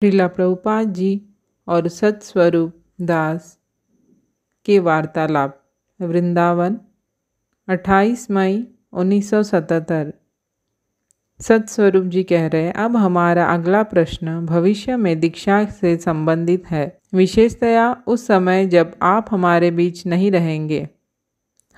श्रीला प्रभुपाद जी और सत्स्वरूप दास के वार्तालाप, वृंदावन 28 मई 1977 सत्स्वरूप जी कह रहे हैं, अब हमारा अगला प्रश्न भविष्य में दीक्षा से संबंधित है। विशेषतया उस समय जब आप हमारे बीच नहीं रहेंगे।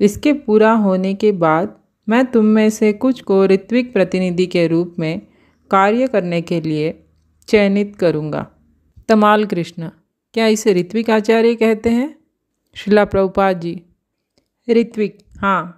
इसके पूरा होने के बाद मैं तुम में से कुछ को ऋत्विक प्रतिनिधि के रूप में कार्य करने के लिए चयनित करूँगा। तमाल कृष्ण, क्या इसे ऋत्विक आचार्य कहते हैं? शिला प्रभुपाद जी। ऋत्विक हाँ।